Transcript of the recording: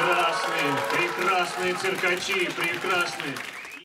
Прекрасные, прекрасные циркачи, прекрасные.